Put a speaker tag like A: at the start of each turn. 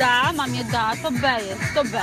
A: da, mamie da, to B jest, to B.